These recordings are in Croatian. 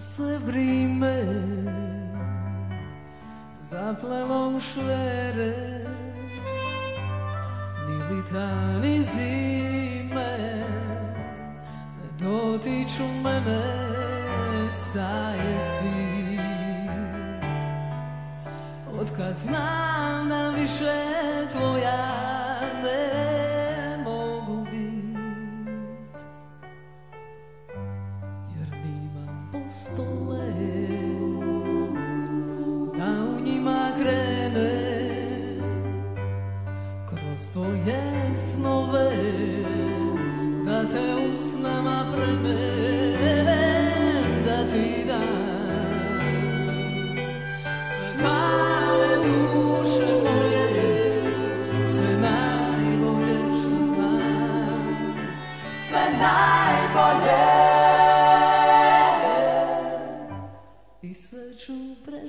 se vrime zaplelo u švere Ni lita ni zime ne dotiču mene staje svit Otkad znam da više postole da u njima krene Kroz tvoje snove da te u snama prenem Da ti dam najbolje što znam Sve najbolje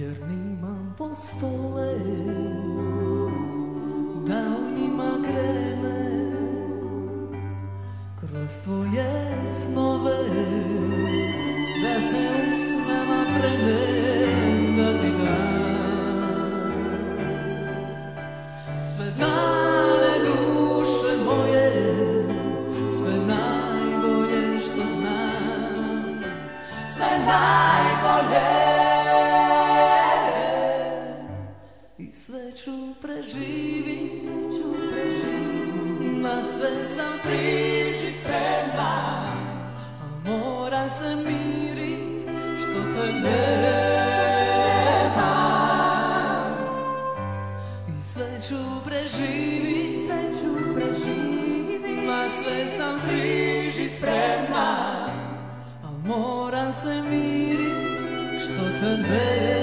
Jer nimam postole. Da u njima krene Kroz tvoje snove Da te priži spremna A moram se mirit što te nema I preživit, sve sam spremna moram se mirit što te nema